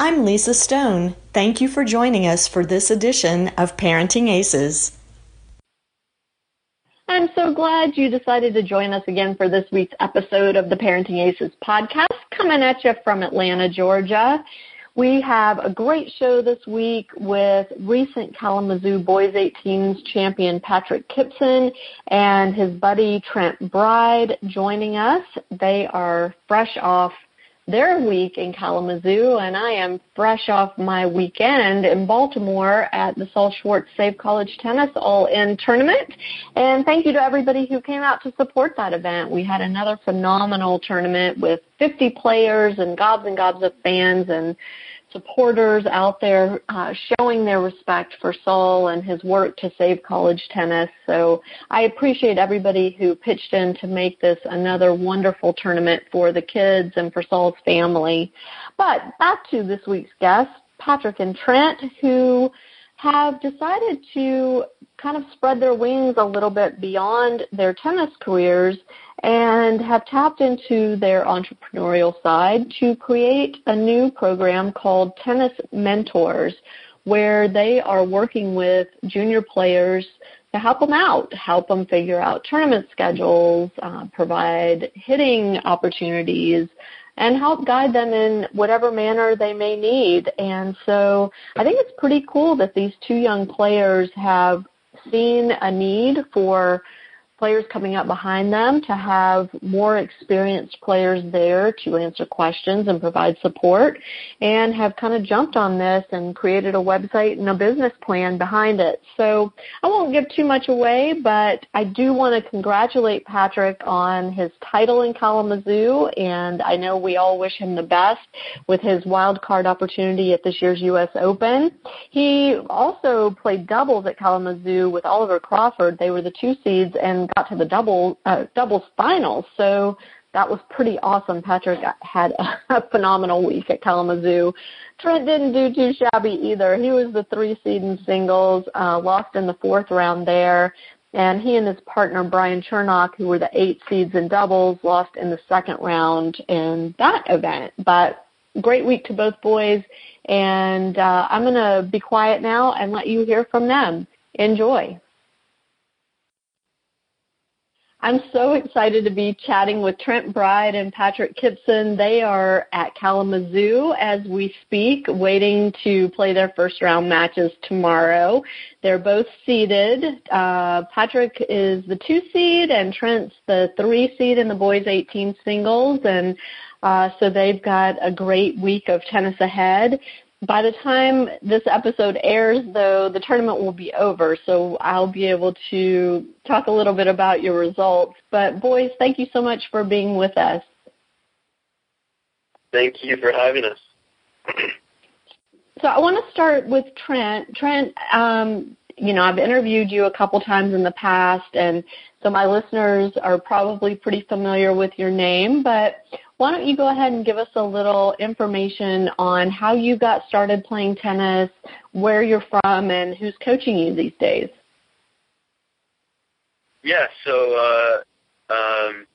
I'm Lisa Stone. Thank you for joining us for this edition of Parenting Aces. I'm so glad you decided to join us again for this week's episode of the Parenting Aces podcast, coming at you from Atlanta, Georgia. We have a great show this week with recent Kalamazoo Boys 18s champion Patrick Kypson and his buddy Trent Bryde joining us. They are fresh off their week in Kalamazoo, and I am fresh off my weekend in Baltimore at the Saul Schwartz Save College Tennis All In tournament. And thank you to everybody who came out to support that event. We had another phenomenal tournament with 50 players and gobs and gobs of fans and supporters out there uh, showing their respect for Saul and his work to save college tennis. So I appreciate everybody who pitched in to make this another wonderful tournament for the kids and for Saul's family. But back to this week's guests, Patrick and Trent, who have decided to kind of spread their wings a little bit beyond their tennis careers and have tapped into their entrepreneurial side to create a new program called Tennis Mentors, where they are working with junior players to help them out, help them figure out tournament schedules, uh, provide hitting opportunities, and help guide them in whatever manner they may need. And so I think it's pretty cool that these two young players have seen a need for players coming up behind them to have more experienced players there to answer questions and provide support and have kind of jumped on this and created a website and a business plan behind it. So I won't give too much away, but I do want to congratulate Patrick on his title in Kalamazoo and I know we all wish him the best with his wild card opportunity at this year's US Open. He also played doubles at Kalamazoo with Oliver Crawford. They were the two seeds and got to the double uh, doubles finals. So that was pretty awesome. Patrick had a, phenomenal week at Kalamazoo. Trent didn't do too shabby either. He was the three seed in singles, uh, lost in the fourth round there. And he and his partner Brian Cernoch, who were the eight seeds in doubles, lost in the second round in that event. But great week to both boys. And uh, I'm going to be quiet now and let you hear from them. Enjoy. I'm so excited to be chatting with Trent Bryde and Patrick Kypson. They are at Kalamazoo as we speak, waiting to play their first round matches tomorrow. They're both seeded. Uh, Patrick is the two seed and Trent's the three seed in the boys 18 singles. And uh, so they've got a great week of tennis ahead. By the time this episode airs, though, the tournament will be over, so I'll be able to talk a little bit about your results. But, boys, thank you so much for being with us. Thank you for having us. so, I want to start with Trent. Trent, um, you know, I've interviewed you a couple times in the past, and so my listeners are probably pretty familiar with your name, but why don't you go ahead and give us a little information on how you got started playing tennis, where you're from, and who's coaching you these days? Yeah, so uh, um,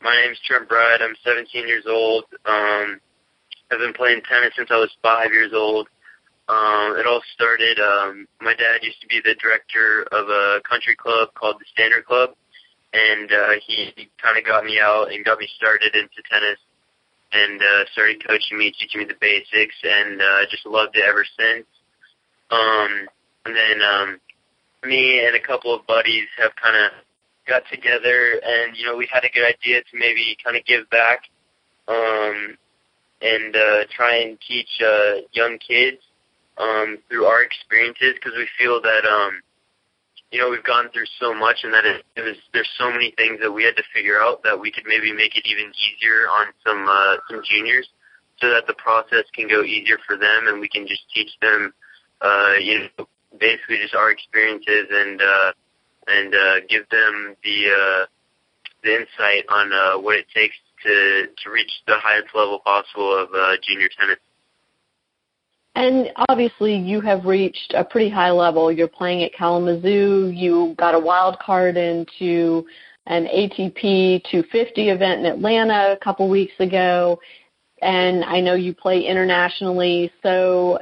my name's Trent Bryde. I'm 17 years old. Um, I've been playing tennis since I was five years old. Um, it all started. Um, my dad used to be the director of a country club called the Standard Club, and uh, he, he kind of got me out and got me started into tennis and uh, started coaching me, teaching me the basics, and uh, just loved it ever since. Um, and then um, me and a couple of buddies have kind of got together, and you know we had a good idea to maybe kind of give back um, and uh, try and teach uh, young kids um, through our experiences because we feel that um, you know, we've gone through so much and that it, it was, there's so many things that we had to figure out that we could maybe make it even easier on some, uh, some juniors so that the process can go easier for them and we can just teach them, uh, you know, basically just our experiences and, uh, and, uh, give them the, uh, the insight on, uh, what it takes to, to reach the highest level possible of, uh, junior tennis. And obviously, you have reached a pretty high level. You're playing at Kalamazoo. You got a wild card into an ATP 250 event in Atlanta a couple weeks ago. and I know you play internationally. So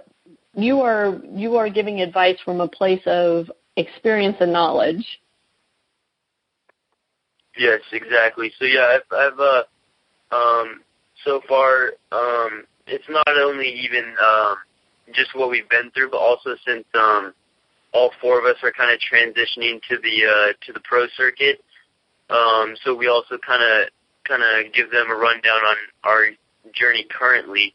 you are you are giving advice from a place of experience and knowledge. Yes, exactly. So yeah, I've, I've uh, um, so far, um, it's not only even um, just what we've been through, but also since um, all four of us are kind of transitioning to the uh, to the pro circuit. Um, so we also kind of kind of give them a rundown on our journey currently,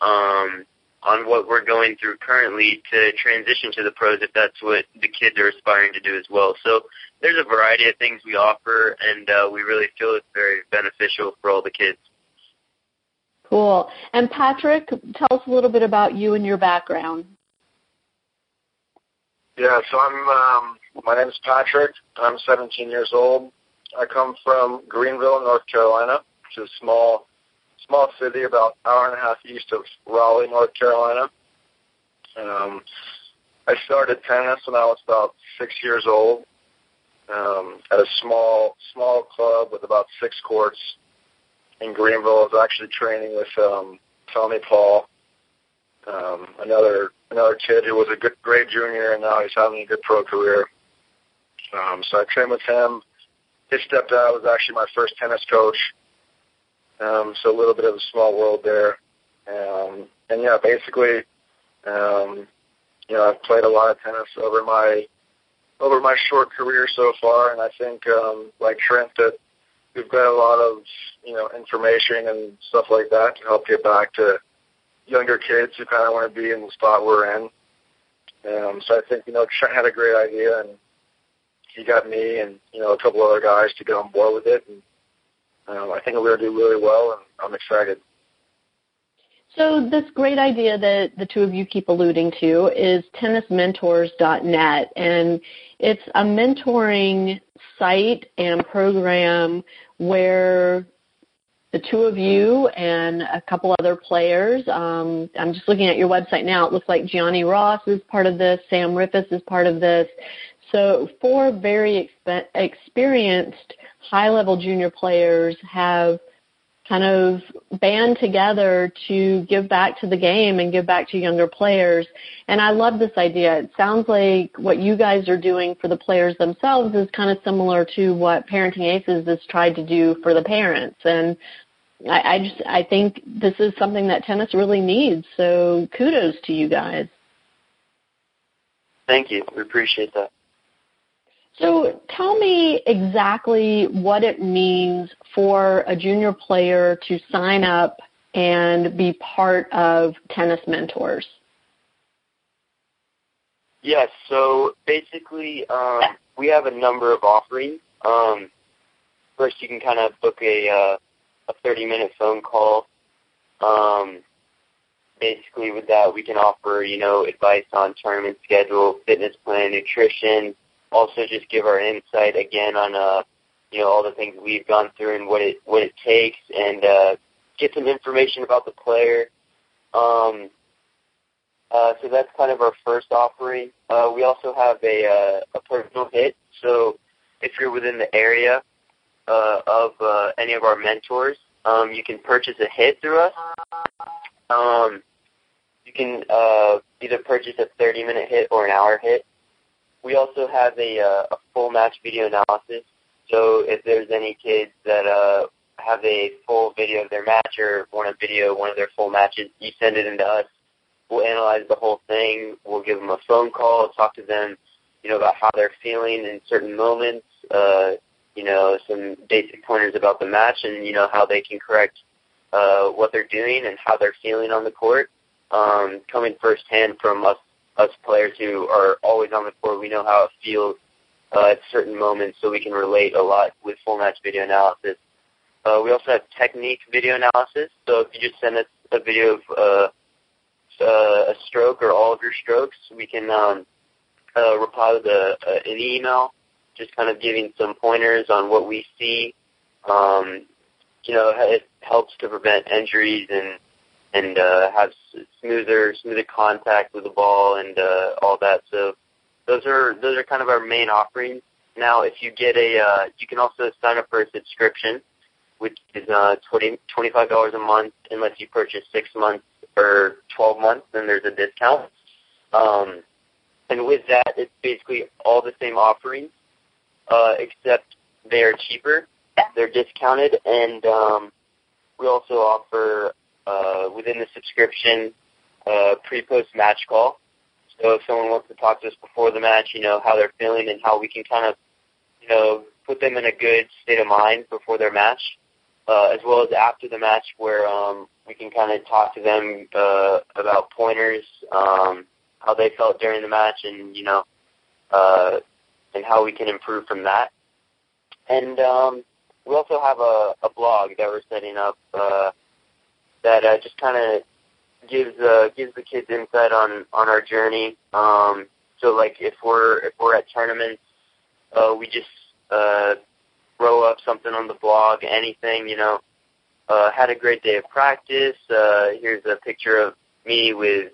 um, on what we're going through currently to transition to the pros if that's what the kids are aspiring to do as well. So there's a variety of things we offer, and uh, we really feel it's very beneficial for all the kids. Cool. And Patrick, tell us a little bit about you and your background. Yeah, so I'm. Um, my name is Patrick. I'm 17 years old. I come from Greenville, North Carolina, which is a small, small city about an hour and a half east of Raleigh, North Carolina. Um, I started tennis when I was about six years old um, at a small, small club with about six courts in Greenville. I was actually training with um, Tommy Paul, um, another another kid who was a good, great junior, and now he's having a good pro career. Um, so I trained with him. His stepdad was actually my first tennis coach. Um, so a little bit of a small world there. Um, and yeah, basically, um, you know, I've played a lot of tennis over my over my short career so far, and I think, um, like Trent, that we've got a lot of you know information and stuff like that to help get back to younger kids who kind of want to be in the spot we're in. Um, so I think you know Trent had a great idea, and he got me and you know a couple other guys to get on board with it, and um, I think we're to do really well, and I'm excited. So this great idea that the two of you keep alluding to is tennismentors.net, and it's a mentoring site and program where the two of you and a couple other players. Um, I'm just looking at your website now. It looks like Gianni Ross is part of this. Sam Riffice is part of this. So four very exp- experienced high-level junior players have kind of band together to give back to the game and give back to younger players. And I love this idea. It sounds like what you guys are doing for the players themselves is kind of similar to what Parenting Aces has tried to do for the parents. And I, I just I think this is something that tennis really needs. So kudos to you guys. Thank you. We appreciate that. So tell me exactly what it means for a junior player to sign up and be part of Tennis Mentors. Yes, so basically um, we have a number of offerings. Um, first, you can kind of book a uh, a 30 minute phone call. Um, basically, with that, we can offer you know advice on tournament schedule, fitness plan, nutrition, also just give our insight again on uh you know all the things we've gone through and what it what it takes and uh get some information about the player. Um uh so that's kind of our first offering. Uh we also have a uh, a personal hit. So if you're within the area uh of uh any of our mentors um you can purchase a hit through us. Um you can uh either purchase a 30 minute hit or an hour hit we also have a, uh, a full match video analysis. So if there's any kids that uh, have a full video of their match or want a video of one of their full matches, you send it into us. We'll analyze the whole thing. We'll give them a phone call, talk to them, you know, about how they're feeling in certain moments. Uh, you know, some basic pointers about the match and you know how they can correct uh, what they're doing and how they're feeling on the court. Um, coming firsthand from us us players who are always on the court, we know how it feels uh, at certain moments, so we can relate a lot with full match video analysis. Uh, we also have technique video analysis. So if you just send us a video of uh, uh, a stroke or all of your strokes, we can um, uh, reply with a, a, an email, just kind of giving some pointers on what we see. Um, you know, it helps to prevent injuries and and uh, have smoother smoother contact with the ball and uh, all that. So those are those are kind of our main offerings. Now, if you get a, uh, you can also sign up for a subscription, which is uh, twenty twenty five dollars a month unless you purchase six months or twelve months. Then there's a discount. Um, and with that, it's basically all the same offerings, uh, except they're cheaper. They're discounted, and um, we also offer uh, within the subscription uh, pre-post match call. So if someone wants to talk to us before the match, you know how they're feeling and how we can kind of, you know, put them in a good state of mind before their match, uh, as well as after the match, where um, we can kind of talk to them uh, about pointers, um, how they felt during the match, and you know, uh, and how we can improve from that. And um, we also have a, a blog that we're setting up uh, that uh, just kind of gives uh, gives the kids insight on on our journey. Um, so like if we're if we're at tournaments, uh, we just uh, throw up something on the blog, anything you know. Uh, had a great day of practice. Uh, here's a picture of me with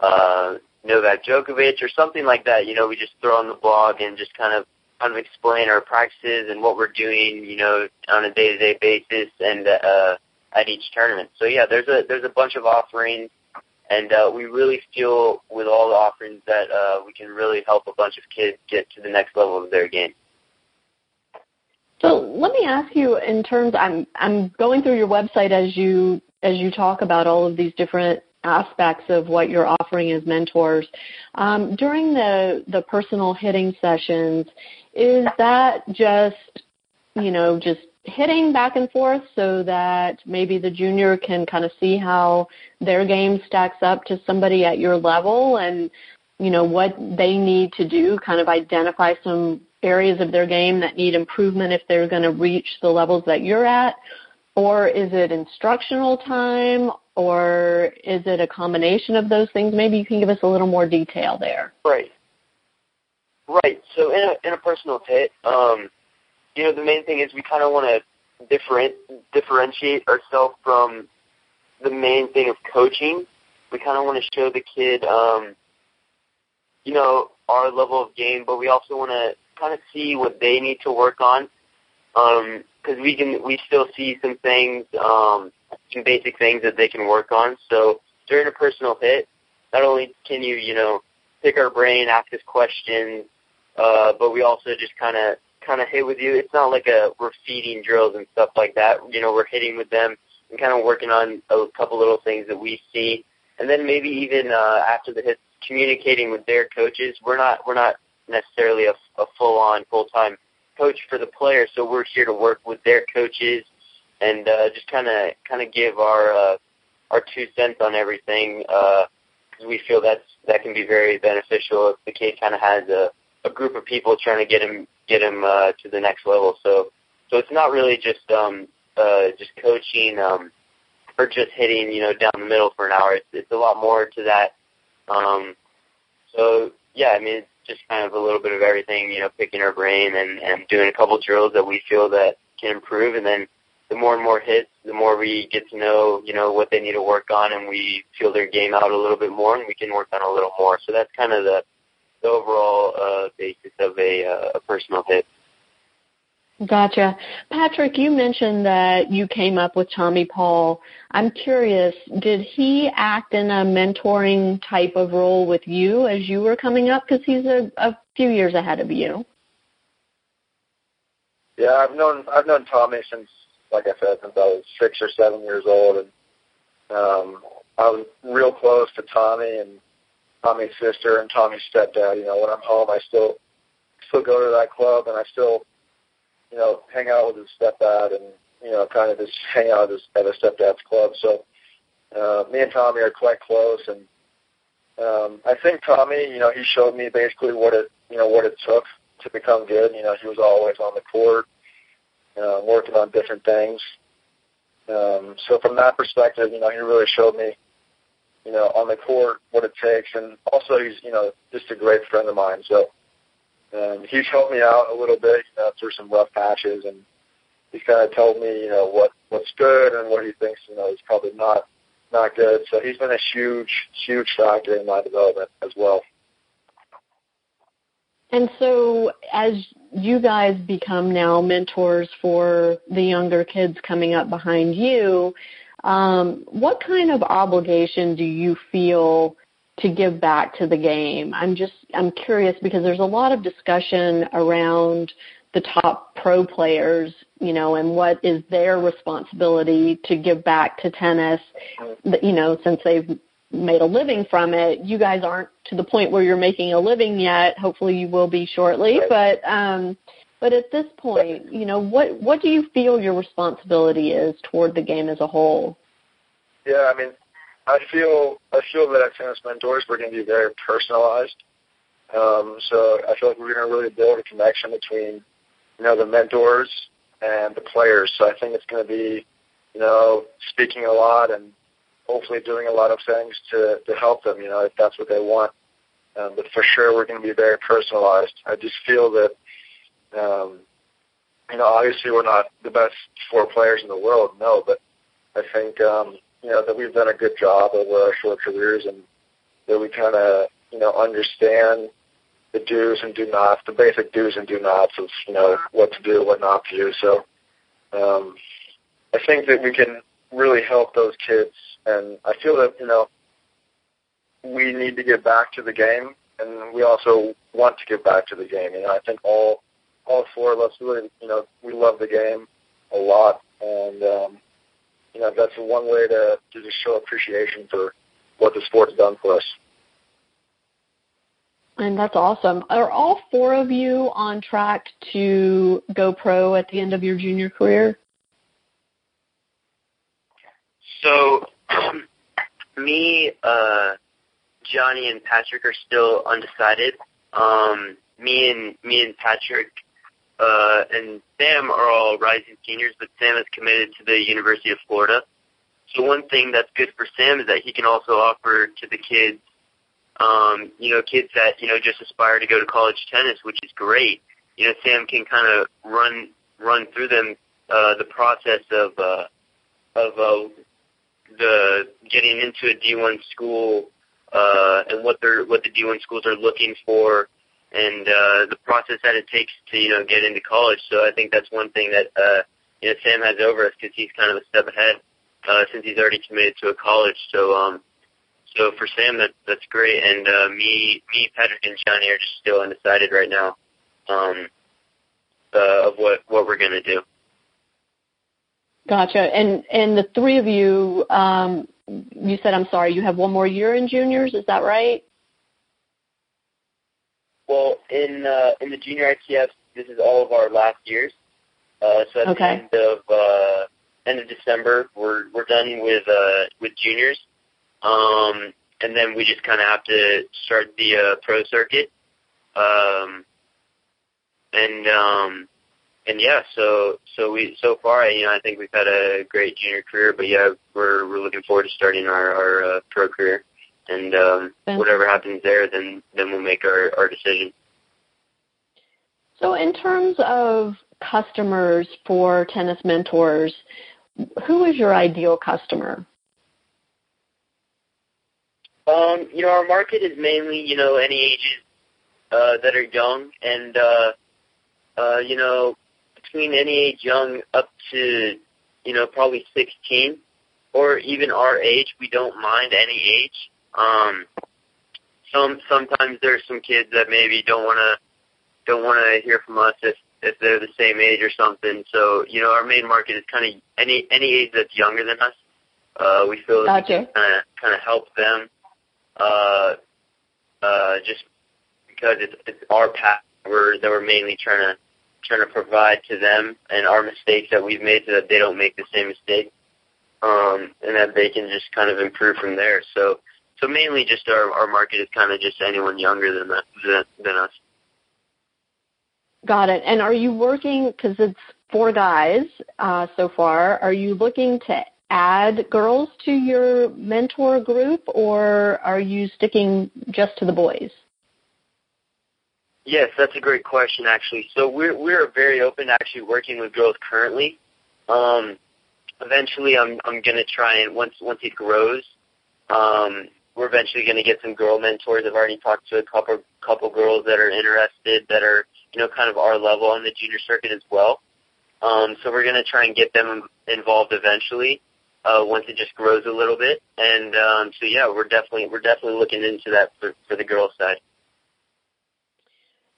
uh, Novak Djokovic or something like that. You know, we just throw on the blog and just kind of kind of explain our practices and what we're doing. You know, on a day to day basis and uh, at each tournament. So yeah, there's a there's a bunch of offerings, and uh, we really feel with all the offerings that uh, we can really help a bunch of kids get to the next level of their game. So let me ask you, in terms, I'm I'm going through your website as you as you talk about all of these different aspects of what you're offering as mentors. Um, during the the personal hitting sessions, is that just you know just hitting back and forth so that maybe the junior can kind of see how their game stacks up to somebody at your level and you know what they need to do kind of identify some areas of their game that need improvement if they're going to reach the levels that you're at? Or is it instructional time? Or is it a combination of those things? Maybe you can give us a little more detail there. Right. Right. So in a in a personal hit um you know, the main thing is we kind of want to different, differentiate ourselves from the main thing of coaching. We kind of want to show the kid, um, you know, our level of game, but we also want to kind of see what they need to work on. Um, cause we can, we still see some things, um, some basic things that they can work on. So during a personal hit, not only can you, you know, pick our brain, ask us questions, uh, but we also just kind of kind of hit with you. It's not like a we're feeding drills and stuff like that. You know, we're hitting with them and kind of working on a couple little things that we see, and then maybe even uh, after the hits, communicating with their coaches. We're not we're not necessarily a, a full on full time coach for the players, so we're here to work with their coaches and uh, just kind of kind of give our uh, our two cents on everything. Uh, because we feel that's that can be very beneficial if the kid kind of has a a group of people trying to get him get him uh, to the next level. So so it's not really just um, uh, just coaching um, or just hitting you know down the middle for an hour. It's, it's a lot more to that. Um, so yeah, I mean it's just kind of a little bit of everything. You know, picking our brain and and doing a couple drills that we feel that can improve, and then the more and more hits, the more we get to know, you know, what they need to work on, and we feel their game out a little bit more, and we can work on a little more. So that's kind of the the overall uh, basis of a, uh, a personal hit. Gotcha. Patrick, you mentioned that you came up with Tommy Paul. I'm curious, did he act in a mentoring type of role with you as you were coming up? Because he's a, a few years ahead of you. Yeah, I've known I've known Tommy since, like I said, since I was six or seven years old, and um, I was real close to Tommy, and Tommy's sister and Tommy's stepdad. You know, when I'm home, I still still go to that club, and I still, you know, hang out with his stepdad, and you know, kind of just hang out at his, stepdad's club. So, uh, me and Tommy are quite close, and um, I think Tommy, you know, he showed me basically what it, you know, what it took to become good. You know, he was always on the court, uh, working on different things. Um, so from that perspective, you know, he really showed me you know, on the court what it takes, and also he's you know just a great friend of mine. So um, he's helped me out a little bit you know, through some rough patches, and he's kind of told me you know what what's good and what he thinks you know is probably not not good. So he's been a huge huge factor in my development as well. And so, as you guys become now mentors for the younger kids coming up behind you, um, what kind of obligation do you feel to give back to the game? I'm just I'm curious because there's a lot of discussion around the top pro players, you know, and what is their responsibility to give back to tennis, you know, since they've made a living from it. You guys aren't to the point where you're making a living yet. Hopefully you will be shortly, but um but at this point, you know, what what do you feel your responsibility is toward the game as a whole? Yeah, I mean, I feel I feel that at Tennis Mentors we're going to be very personalized. Um, so I feel like we're going to really build a connection between you know the mentors and the players. So I think it's going to be you know speaking a lot and hopefully doing a lot of things to to help them. You know if that's what they want. Um, but for sure we're going to be very personalized. I just feel that um, you know obviously we're not the best four players in the world, no, but I think um, you know, that we've done a good job over our short careers and that we kind of, you know, understand the do's and do nots, the basic do's and do nots of, you know, what to do, what not to do. So um, I think that we can really help those kids. And I feel that, you know, we need to get back to the game and we also want to get back to the game. You know, I think all all four of us really, you know, we love the game a lot and um you know, that's one way to, to just show appreciation for what the sport's done for us. And that's awesome. Are all four of you on track to go pro at the end of your junior career? So, me, uh, Gianni, and Patrick are still undecided. Um, me and me and Patrick uh, and Sam are all rising seniors, but Sam is committed to the University of Florida. So one thing that's good for Sam is that he can also offer to the kids, um, you know, kids that you know just aspire to go to college tennis, which is great. You know, Sam can kind of run run through them uh, the process of uh, of uh, the getting into a D1 school uh, and what they're what the D1 schools are looking for and uh, the process that it takes to you know get into college. So I think that's one thing that uh, you know Sam has over us because he's kind of a step ahead uh, since he's already committed to a college. So um, so for Sam that that's great, and uh, me me Patrick and Gianni are just still undecided right now um, uh, of what what we're gonna do. Gotcha. And and the three of you, um, you said I'm sorry, you have one more year in juniors. Is that right? Well, in uh, in the junior ITF, this is all of our last years. Uh, so at okay. the end of uh, end of December, we're we're done with uh, with juniors, um, and then we just kind of have to start the uh, pro circuit. Um, and um, and yeah, so so we so far, you know, I think we've had a great junior career, but yeah, we're we're looking forward to starting our our uh, pro career and um, whatever happens there, then then we'll make our our decision. So, in terms of customers for tennis mentors, who is your ideal customer? Um, you know, our market is mainly you know any ages uh, that are young, and uh, uh, you know between any age young up to you know probably 16 or even our age, we don't mind any age. Um, some sometimes there's some kids that maybe don't want to don't want to hear from us if if they're the same age or something. So you know, our main market is kind of any any age that's younger than us. Uh, we feel gotcha. kind of kind of help them. Uh, uh, just because it's it's our path we're that we're mainly trying to trying to provide to them and our mistakes that we've made so that they don't make the same mistake. Um, and that they can just kind of improve from there. So so mainly just our our market is kind of just anyone younger than that than, than us. Got it. And are you working because it's four guys uh, so far? Are you looking to add girls to your mentor group, or are you sticking just to the boys? Yes, that's a great question, actually. So we're we're very open to actually working with girls currently. Um, eventually, I'm I'm gonna try and once once it grows, um, we're eventually going to get some girl mentors. I've already talked to a couple couple girls that are interested that are you know kind of our level on the junior circuit as well. Um, so we're going to try and get them involved eventually uh, once it just grows a little bit. And um, so yeah, we're definitely we're definitely looking into that for, for the girls side.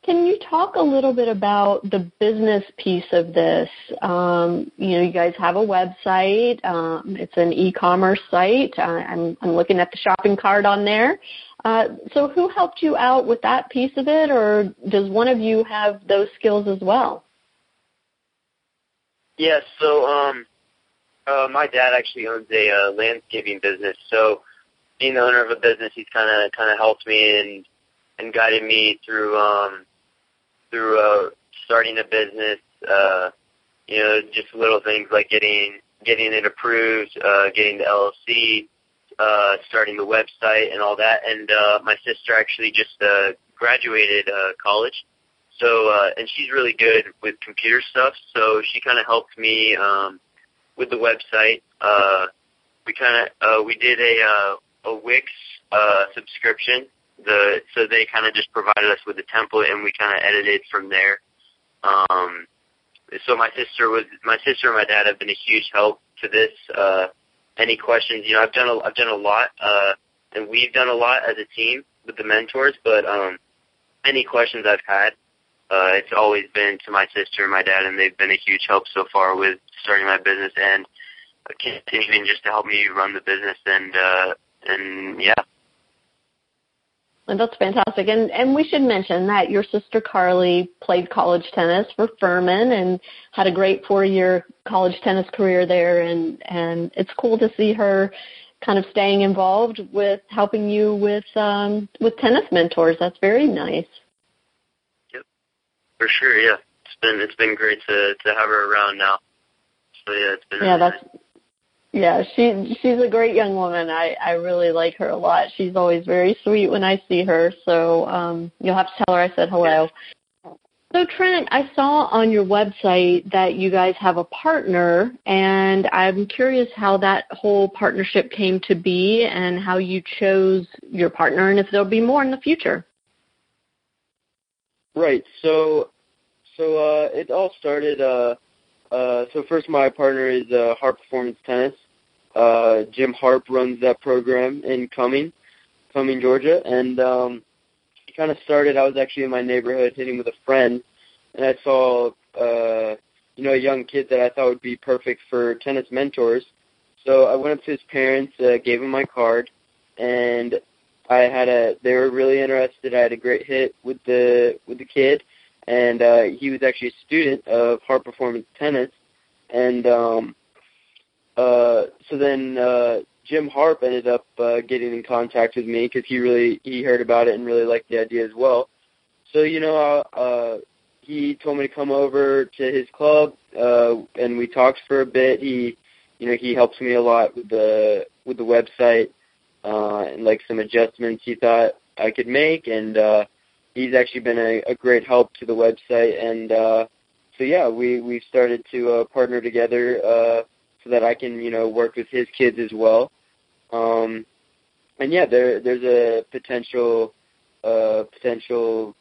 Can you talk a little bit about the business piece of this? Um, you know, you guys have a website. Um, it's an e-commerce site. Uh, I'm, I'm looking at the shopping cart on there. Uh, so, who helped you out with that piece of it, or does one of you have those skills as well? Yes. Yeah, so, um, uh, my dad actually owns a uh, landscaping business. So, being the owner of a business, he's kind of kind of helped me and and guided me through um, through uh, starting a business. Uh, you know, just little things like getting getting it approved, uh, getting the LLC, uh, starting the website, and all that. And uh, my sister actually just uh, graduated uh, college, so uh, and she's really good with computer stuff. So she kind of helped me um, with the website. Uh, we kind of uh, we did a uh, a Wix uh, subscription the so they kind of just provided us with the template and we kind of edited from there. Um, so my sister was my sister and my dad have been a huge help to this. Uh, any questions? You know, I've done a, I've done a lot, uh, and we've done a lot as a team with the mentors. But um, any questions I've had, uh, it's always been to my sister and my dad, and they've been a huge help so far with starting my business and continuing just to help me run the business. And uh, and yeah, and that's fantastic. And and we should mention that your sister Carly played college tennis for Furman and had a great four year college tennis career there and and it's cool to see her kind of staying involved with helping you with um with tennis mentors. That's very nice. Yep. For sure, yeah. It's been it's been great to to have her around now. So yeah, it's been Yeah, really that's nice. Yeah, she she's a great young woman. I I really like her a lot. She's always very sweet when I see her. So um you'll have to tell her I said hello. So Trent, I saw on your website that you guys have a partner and I'm curious how that whole partnership came to be and how you chose your partner and if there'll be more in the future. Right. So so uh it all started uh uh, so first, my partner is uh, Harp Performance Tennis. Uh, Jim Harp runs that program in Cumming, Cumming, Georgia, and um, he kind of started. I was actually in my neighborhood hitting with a friend, and I saw uh, you know a young kid that I thought would be perfect for tennis mentors. So I went up to his parents, uh, gave him my card, and I had a. They were really interested. I had a great hit with the with the kid and uh, he was actually a student of Harp Performance Tennis, and um, uh, so then uh, Jim Harp ended up uh, getting in contact with me because he really he heard about it and really liked the idea as well. So you know, uh, he told me to come over to his club, uh, and we talked for a bit. He, you know, he helps me a lot with the with the website uh, and like some adjustments he thought I could make, and uh, he's actually been a, a great help to the website and uh so yeah we we started to uh partner together uh so that I can you know work with his kids as well. Um and yeah there there's a potential uh potential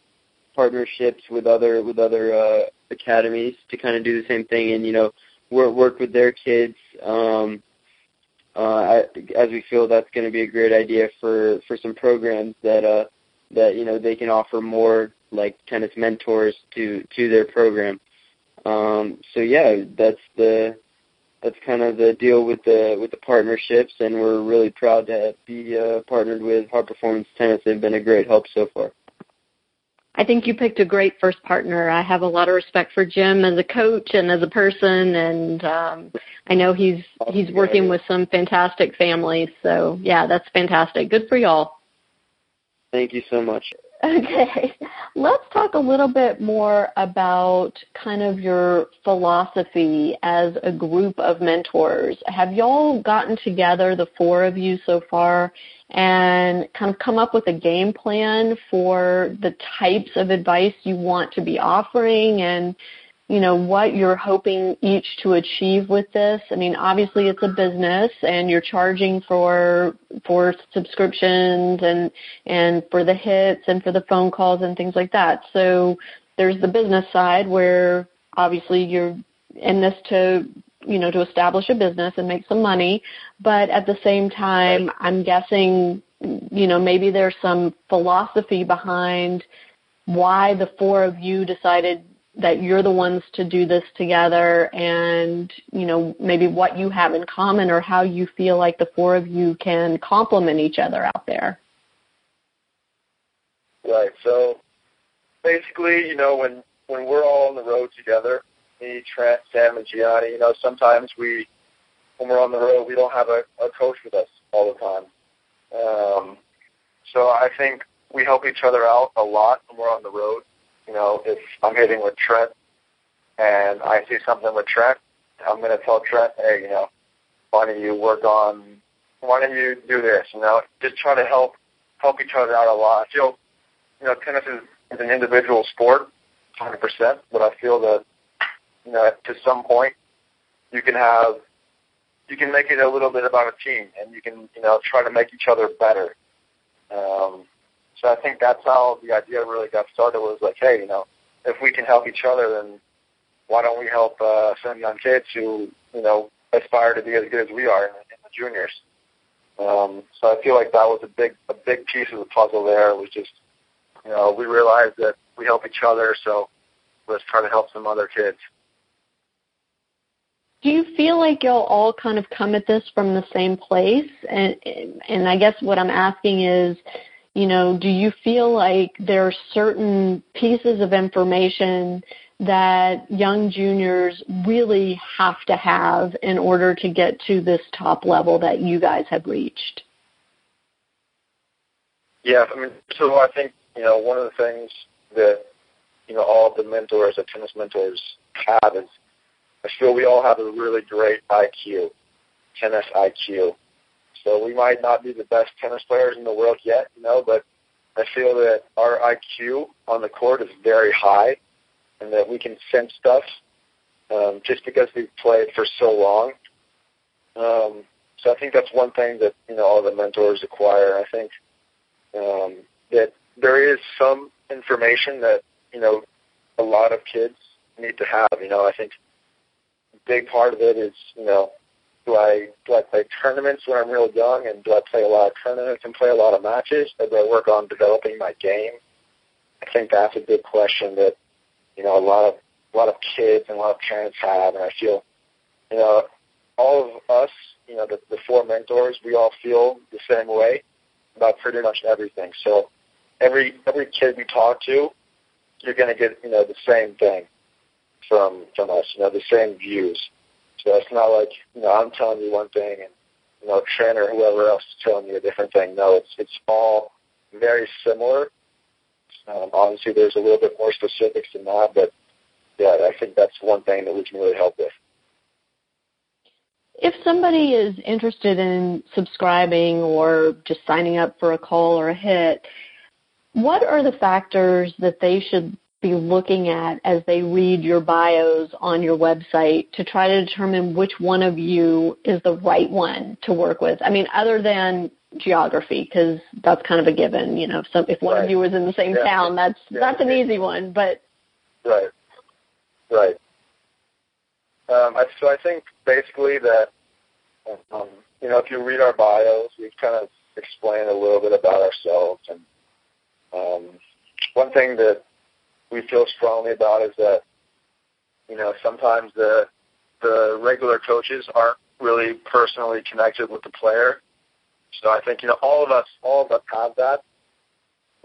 partnerships with other with other uh academies to kind of do the same thing and you know work work with their kids. Um uh I, as we feel that's going to be a great idea for for some programs that uh that you know they can offer more like tennis mentors to to their program. Um, so yeah, that's the that's kind of the deal with the with the partnerships, and we're really proud to be uh, partnered with Harp Performance Tennis. They've been a great help so far. I think you picked a great first partner. I have a lot of respect for Jim as a coach and as a person, and um, I know he's he's working with some fantastic families. So yeah, that's fantastic. Good for y'all. Thank you so much. Okay, let's talk a little bit more about kind of your philosophy as a group of mentors. Have y'all gotten together, the four of you so far, and kind of come up with a game plan for the types of advice you want to be offering and you know, what you're hoping each to achieve with this. I mean, obviously it's a business and you're charging for for subscriptions and and for the hits and for the phone calls and things like that. So there's the business side where obviously you're in this to you know to establish a business and make some money but at the same time i'm guessing you know maybe there's some philosophy behind why the four of you decided that you're the ones to do this together and you know maybe what you have in common or how you feel like the four of you can complement each other out there. Right. So basically you know when when we're all on the road together me trent sam and gianni you know sometimes we when we're on the road we don't have a, a coach with us all the time. Um so i think we help each other out a lot when we're on the road you know, if I'm hitting with Trent and I see something with Trent, I'm going to tell Trent, hey, you know, why don't you work on, why don't you do this? You know, just try to help help each other out a lot. I feel, you know, tennis is, is an individual sport, 100%, but I feel that, you know, to some point, you can have, you can make it a little bit about a team, and you can, you know, try to make each other better. Um, so I think that's how the idea really got started. Was like, hey, you know, if we can help each other, then why don't we help uh, some young kids who you know aspire to be as good as we are in, in the juniors? Um, so I feel like that was a big a big piece of the puzzle. There was just you know we realized that we help each other, so let's try to help some other kids. Do you feel like you'll all kind of come at this from the same place? And and I guess what I'm asking is you know, do you feel like there are certain pieces of information that young juniors really have to have in order to get to this top level that you guys have reached? Yeah, I mean, so I think, you know, one of the things that, you know, all the mentors, the tennis mentors have is I feel we all have a really great IQ, tennis IQ. So we might not be the best tennis players in the world yet, you know, but I feel that our IQ on the court is very high and that we can sense stuff um, just because we've played for so long. Um, so I think that's one thing that, you know, all the mentors acquire. I think um, that there is some information that, you know, a lot of kids need to have. You know, I think a big part of it is, you know, do I do I play tournaments when I'm real young, and do I play a lot of tournaments and play a lot of matches? Or do I work on developing my game? I think that's a big question that you know a lot of a lot of kids and a lot of parents have, and I feel you know all of us, you know, the, the four mentors, we all feel the same way about pretty much everything. So every every kid we talk to, you're going to get you know the same thing from from us, you know, the same views. So it's not like you know I'm telling you one thing and you know Trent or whoever else is telling you a different thing. No, it's it's all very similar. Um, obviously, there's a little bit more specifics than that, but yeah, I think that's one thing that we can really help with. If somebody is interested in subscribing or just signing up for a call or a hit, what are the factors that they should be looking at as they read your bios on your website to try to determine which one of you is the right one to work with? I mean, other than geography, because that's kind of a given. You know, if, some, if one right. of you was in the same yeah. town, that's yeah. that's an easy one. But right, right. Um, I, so I think basically that um, you know if you read our bios, we've kind of explained a little bit about ourselves and um, one thing that we feel strongly about is that you know sometimes the the regular coaches aren't really personally connected with the player. So I think you know all of us all of us have that.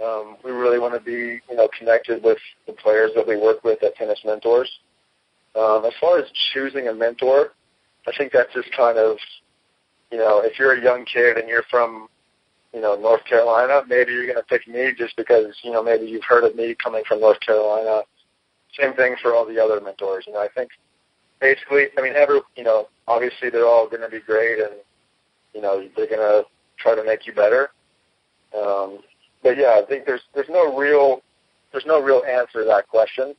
Um, we really want to be you know connected with the players that we work with at Tennis Mentors. Um, as far as choosing a mentor, I think that's just kind of you know if you're a young kid and you're from you know, North Carolina, maybe you're going to pick me just because, you know, maybe you've heard of me coming from North Carolina. Same thing for all the other mentors. You know, I think basically, I mean, every, you know, obviously they're all going to be great and, you know, they're going to try to make you better. Um, but yeah, I think there's, there's no real, there's no real answer to that question.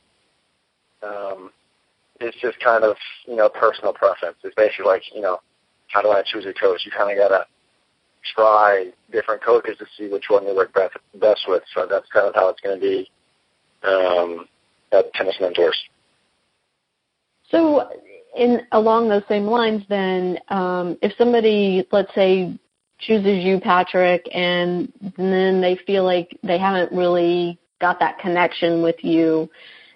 Um, it's just kind of you know personal preference. It's basically like you know how do I choose a coach? You kind of gotta try different coaches to see which one you work best best with. So that's kind of how it's going to be um, at Tennis Mentors. So, in along those same lines, then, um, if somebody, let's say, chooses you, Patrick, and then they feel like they haven't really got that connection with you,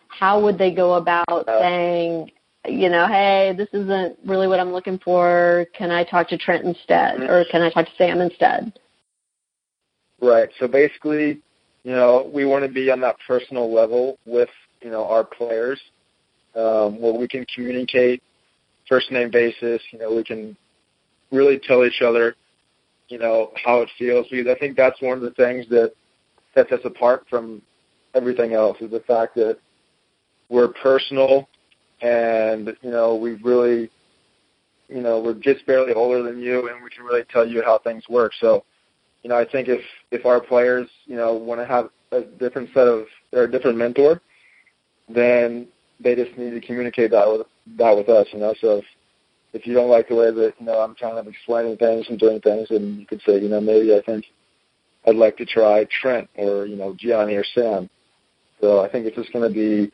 how would they go about uh, saying, you know, hey, this isn't really what I'm looking for. Can I talk to Trent instead, mm-hmm. or can I talk to Sam instead? Right. So basically, you know, we want to be on that personal level with you know our players, um, where we can communicate first name basis. You know, we can really tell each other, you know, how it feels. Because I think that's one of the things that sets us apart from everything else is the fact that we're personal and you know we really you know we're just barely older than you and we can really tell you how things work. So you know i think if if our players you know want to have a different set of or a different mentor then they just need to communicate that with that with us you know? So if if you don't like the way that you know i'm kind of explaining things and doing things then you could say you know maybe i think i'd like to try trent or you know gianni or sam. So i think it's just going to be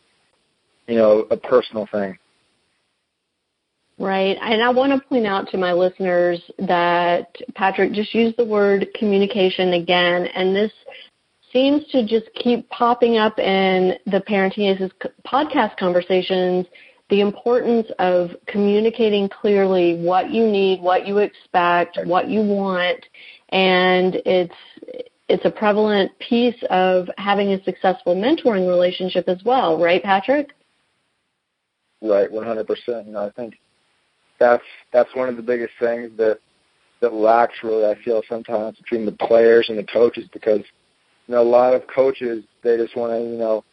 you know, a personal thing. Right. And I want to point out to my listeners that Patrick just used the word communication again, and this seems to just keep popping up in the Parenting Aces podcast conversations the importance of communicating clearly what you need, what you expect, what you want, and it's it's a prevalent piece of having a successful mentoring relationship as well, right, Patrick? Right, 100%. You know, I think that's that's one of the biggest things that that lacks really. I feel sometimes between the players and the coaches because you know a lot of coaches they just want to you know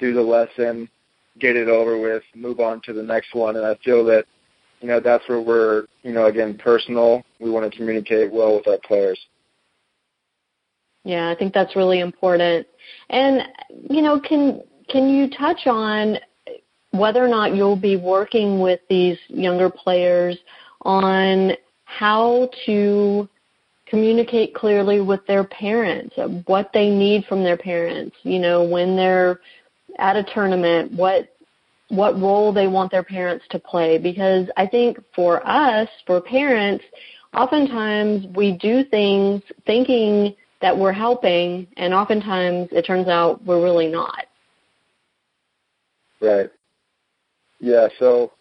do the lesson, get it over with, move on to the next one, and I feel that you know that's where we're you know again personal. We want to communicate well with our players. Yeah, I think that's really important. And you know, can can you touch on whether or not you'll be working with these younger players on how to communicate clearly with their parents, what they need from their parents, you know, when they're at a tournament, what what role they want their parents to play because I think for us, for parents, oftentimes we do things thinking that we're helping and oftentimes it turns out we're really not. Right. Yeah, so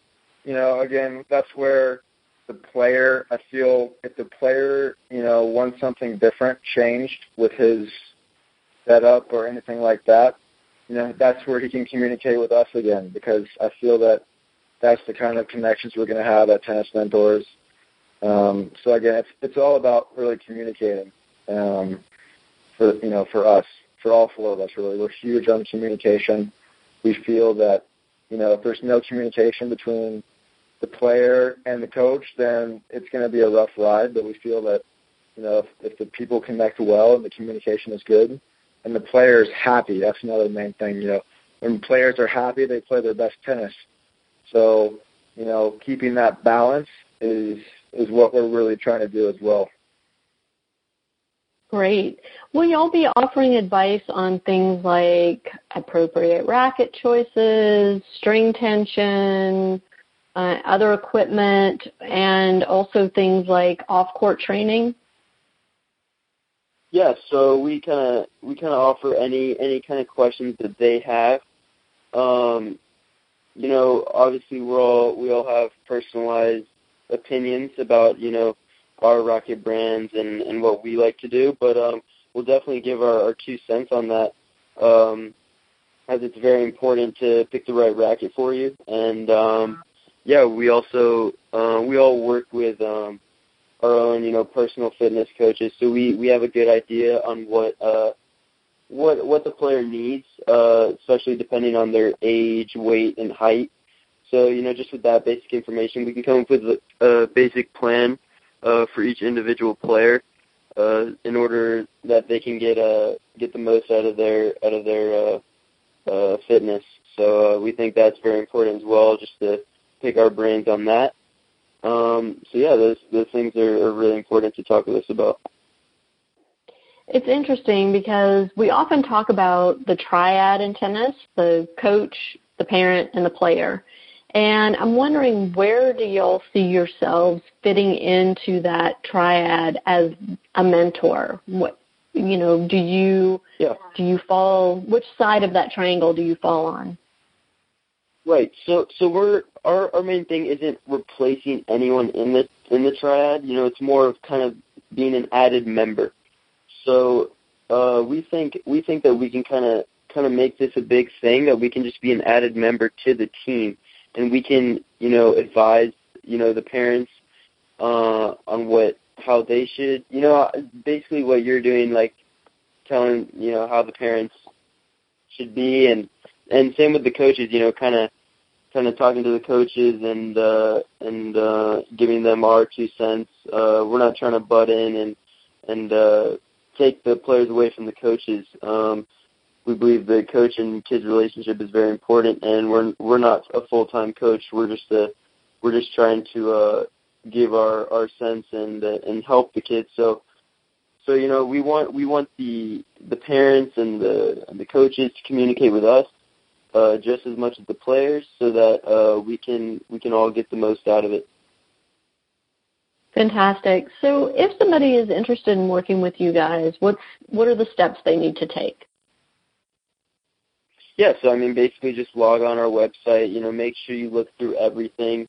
you know, again, that's where the player. I feel if the player, you know, wants something different, changed with his setup or anything like that, you know, that's where he can communicate with us again because I feel that that's the kind of connections we're going to have at Tennis Mentors. Um, so again, it's it's all about really communicating um, for you know for us, for all four of us. Really, we're huge on communication. We feel that you know, if there's no communication between the player and the coach, then it's going to be a rough ride. But we feel that, you know, if, if the people connect well and the communication is good, and the player is happy, that's another main thing. You know, when players are happy, they play their best tennis. So, you know, keeping that balance is is what we're really trying to do as well. Great. Will y'all be offering advice on things like appropriate racket choices, string tension, uh, other equipment, and also things like off-court training? Yeah, so we kind of we kind of offer any any kind of questions that they have. Um, you know, obviously we're all we all have personalized opinions about you know our racket brands and and what we like to do. But um, we'll definitely give our, our two cents on that, um, as it's very important to pick the right racket for you. And um, yeah, we also uh, we all work with um, our own you know personal fitness coaches, so we we have a good idea on what. Uh, what what the player needs, uh, especially depending on their age, weight, and height. So you know, just with that basic information, we can come up with a, a basic plan uh, for each individual player uh, in order that they can get uh, get the most out of their out of their uh, uh, fitness. So uh, we think that's very important as well, just to pick our brains on that. Um, so yeah, those those things are, are really important to talk with us about. It's interesting because we often talk about the triad in tennis, the coach, the parent, and the player. And I'm wondering where do y'all see yourselves fitting into that triad as a mentor? What you know, do you yeah. do you fall which side of that triangle do you fall on? Right. So so we're our our main thing isn't replacing anyone in the in the triad. You know, it's more of kind of being an added member. So uh, we think we think that we can kind of kind of make this a big thing that we can just be an added member to the team, and we can you know advise you know the parents uh, on what how they should you know basically what you're doing like telling you know how the parents should be and and same with the coaches you know kind of kind of talking to the coaches and uh and uh giving them our two cents. Uh we're not trying to butt in and and uh take the players away from the coaches. Um we believe the coach and kids relationship is very important and we're we're not a full time coach we're just a we're just trying to uh give our our sense and uh, and help the kids so so you know we want we want the the parents and the and the coaches to communicate with us uh, just as much as the players, so that uh, we can we can all get the most out of it. Fantastic. So, if somebody is interested in working with you guys, what's what are the steps they need to take? Yeah, so I mean, basically, just log on our website. You know, make sure you look through everything.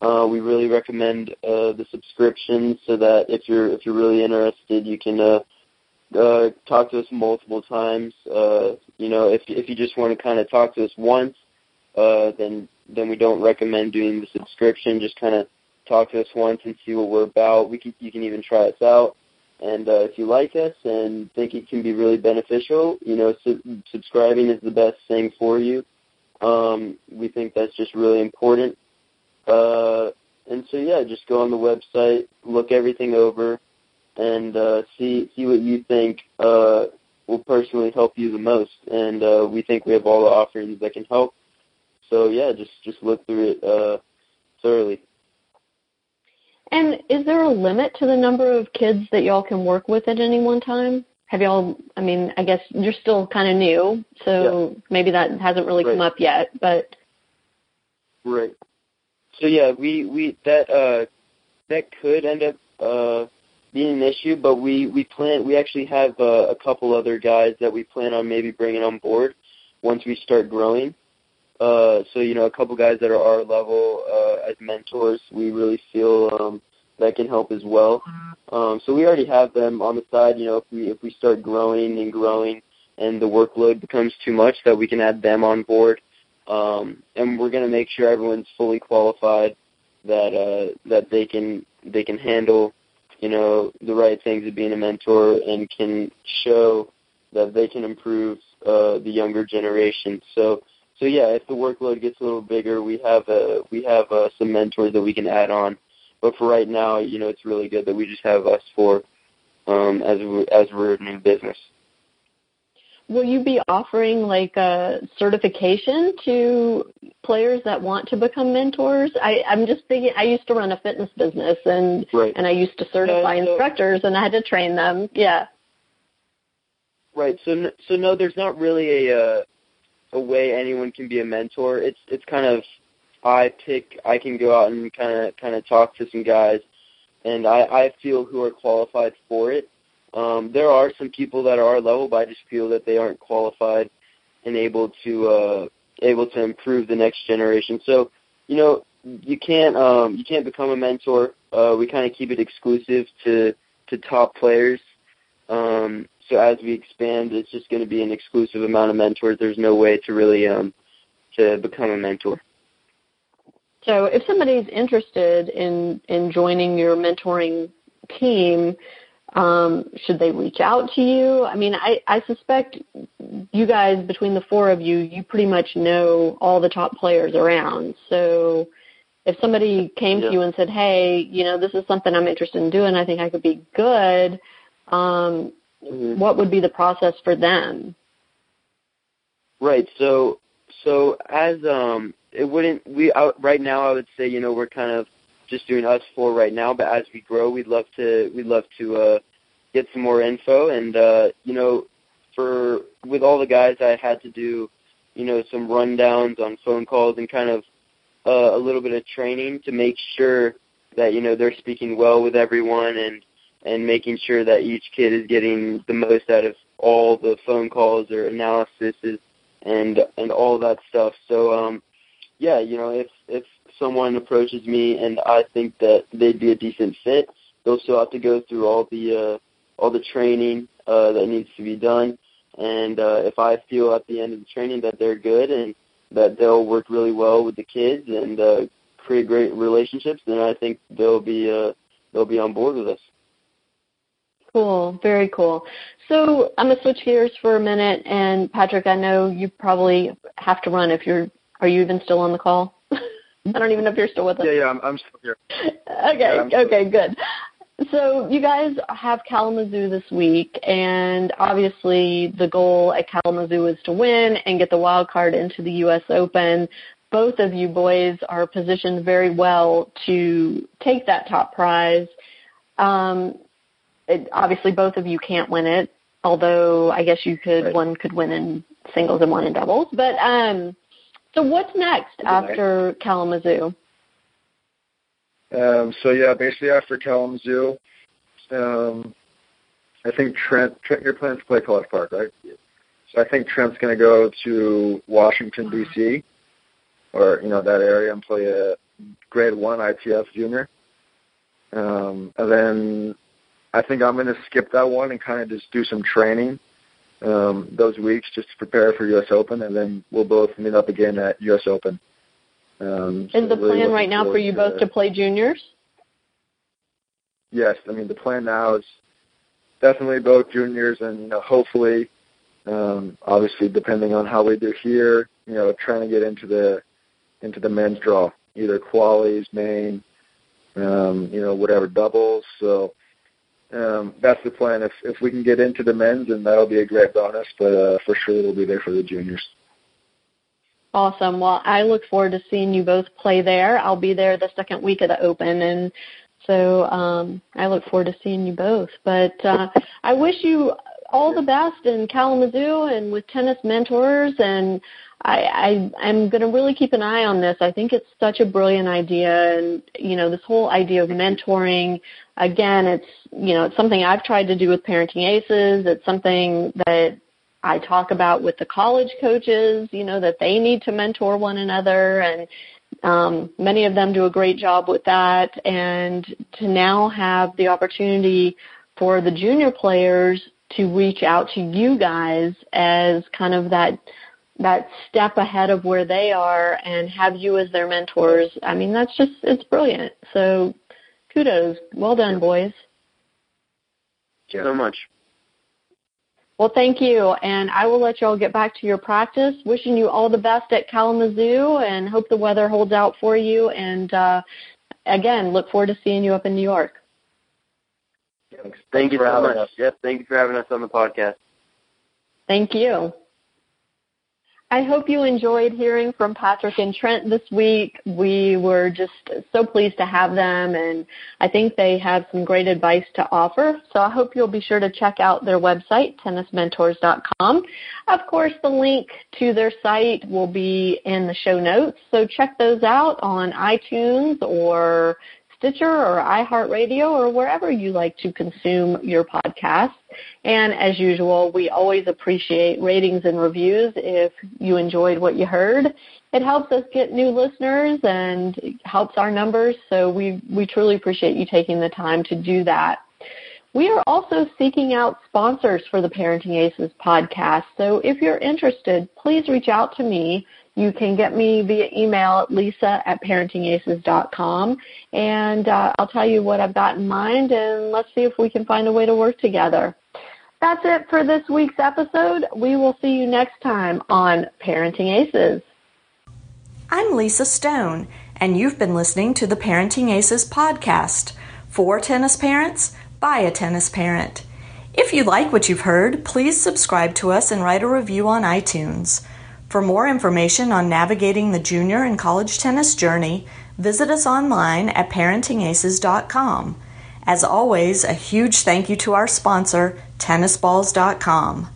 Uh, we really recommend uh, the subscription so that if you're if you're really interested, you can uh, uh, talk to us multiple times. Uh, you know, if if you just want to kind of talk to us once, uh, then then we don't recommend doing the subscription. Just kind of talk to us once and see what we're about. We can you can even try us out, and uh, if you like us and think it can be really beneficial, you know, su- subscribing is the best thing for you. Um, we think that's just really important. Uh, and so yeah, just go on the website, look everything over and uh, see see what you think uh, will personally help you the most. And uh, we think we have all the offerings that can help. So yeah, just just look through it uh, thoroughly. And is there a limit to the number of kids that y'all can work with at any one time? Have y'all? I mean, I guess you're still kind of new, so yeah. maybe that hasn't really right. come up yet. But right. So yeah, we we that uh that could end up uh being an issue, but we we plan we actually have uh, a couple other guys that we plan on maybe bringing on board once we start growing. Uh, so you know, a couple guys that are our level uh, as mentors, we really feel um, that can help as well. Um, so we already have them on the side. You know, if we if we start growing and growing, and the workload becomes too much, that we can add them on board. Um, and we're going to make sure everyone's fully qualified, that uh, that they can they can handle you know, the right things of being a mentor and can show that they can improve uh, the younger generation. So, so yeah, if the workload gets a little bigger, we have uh, we have uh, some mentors that we can add on. But for right now, you know, it's really good that we just have us four um, as we, as we're a new business. Will you be offering like a certification to players that want to become mentors? I, I'm just thinking. I used to run a fitness business, and right. and I used to certify so, instructors, and I had to train them. Yeah. Right. So so no, there's not really a uh, a way anyone can be a mentor. It's it's kind of I pick. I can go out and kind of kind of talk to some guys, and I I feel who are qualified for it. Um, there are some people that are our level, but I just feel that they aren't qualified and able to uh, able to improve the next generation. So, you know, you can't um, you can't become a mentor. Uh, we kind of keep it exclusive to to top players. Um, so as we expand, it's just going to be an exclusive amount of mentors. There's no way to really um, to become a mentor. So, if somebody's interested in in joining your mentoring team, um, should they reach out to you? I mean, I, I suspect you guys, between the four of you, you pretty much know all the top players around. So if somebody came yeah. to you and said, hey, you know, this is something I'm interested in doing, I think I could be good, um, mm-hmm. what would be the process for them? Right. So so as um, it wouldn't we out right now. I would say you know we're kind of just doing us four right now, but as we grow, we'd love to we'd love to uh, get some more info. And uh, you know, for with all the guys, I had to do you know some rundowns on phone calls and kind of uh, a little bit of training to make sure that you know they're speaking well with everyone and and making sure that each kid is getting the most out of all the phone calls or analysis and and all that stuff. So um yeah, you know, if if someone approaches me and I think that they'd be a decent fit, they'll still have to go through all the uh all the training uh that needs to be done. And uh if I feel at the end of the training that they're good and that they'll work really well with the kids and uh create great relationships, then I think they'll be uh they'll be on board with us. Cool, very cool. So I'm gonna switch gears for a minute, and Patrick, I know you probably have to run. If you're, are you even still on the call? I don't even know if you're still with us. Yeah, yeah, I'm, I'm still here. okay, Yeah, still okay, good. So you guys have Kalamazoo this week, and obviously the goal at Kalamazoo is to win and get the wild card into the U.S. Open. Both of you boys are positioned very well to take that top prize. Um, it, obviously, both of you can't win it, although I guess you could. Right. One could win in singles and one in doubles. But um, so what's next after Kalamazoo? Um, so yeah, basically after Kalamazoo, um, I think Trent, Trent, you're planning to play College Park, right? So I think Trent's going to go to Washington D.C. or you know that area and play a Grade One ITF Junior. Um, and then I think I'm going to skip that one and kind of just do some training um, those weeks just to prepare for U.S. Open, and then we'll both meet up again at U.S. Open. Um, so Is the really plan right now for you both to play juniors? yes, I mean the plan now is definitely both juniors, and you know hopefully, um, obviously depending on how we do here, you know trying to get into the into the men's draw, either qualies, main, um, you know whatever doubles. So um, that's the plan. If if we can get into the men's, then that'll be a great bonus. But uh, for sure, it'll be there for the juniors. Awesome. Well, I look forward to seeing you both play there. I'll be there the second week of the Open, and so um, I look forward to seeing you both. But uh, I wish you all the best in Kalamazoo and with tennis mentors. And I, I I'm going to really keep an eye on this. I think it's such a brilliant idea, and you know this whole idea of mentoring. Again, it's you know it's something I've tried to do with Parenting Aces. It's something that I talk about with the college coaches, you know, that they need to mentor one another and um, many of them do a great job with that and to now have the opportunity for the junior players to reach out to you guys as kind of that that step ahead of where they are and have you as their mentors. I mean, that's just it's brilliant. So kudos. Well done, boys. Thank you so much. Well, thank you, and I will let you all get back to your practice. Wishing you all the best at Kalamazoo, and hope the weather holds out for you. And uh, again, look forward to seeing you up in New York. Thanks. Thank you for having much. us. Yep, thank you for having us on the podcast. Thank you. I hope you enjoyed hearing from Patrick and Trent this week. We were just so pleased to have them, and I think they have some great advice to offer. So I hope you'll be sure to check out their website, tennismentors.com. Of course, the link to their site will be in the show notes, so check those out on iTunes or Stitcher or iHeartRadio or wherever you like to consume your podcasts. And as usual, we always appreciate ratings and reviews if you enjoyed what you heard. It helps us get new listeners and helps our numbers, so we, we truly appreciate you taking the time to do that. We are also seeking out sponsors for the Parenting Aces podcast, so if you're interested, please reach out to me. You can get me via email at lisa at parentingaces.com, and uh, I'll tell you what I've got in mind, and let's see if we can find a way to work together. That's it for this week's episode. We will see you next time on Parenting Aces. I'm Lisa Stone, and you've been listening to the Parenting Aces podcast for tennis parents by a tennis parent. If you like what you've heard, please subscribe to us and write a review on iTunes. For more information on navigating the junior and college tennis journey, visit us online at parentingaces.com. As always, a huge thank you to our sponsor, tennisballs.com.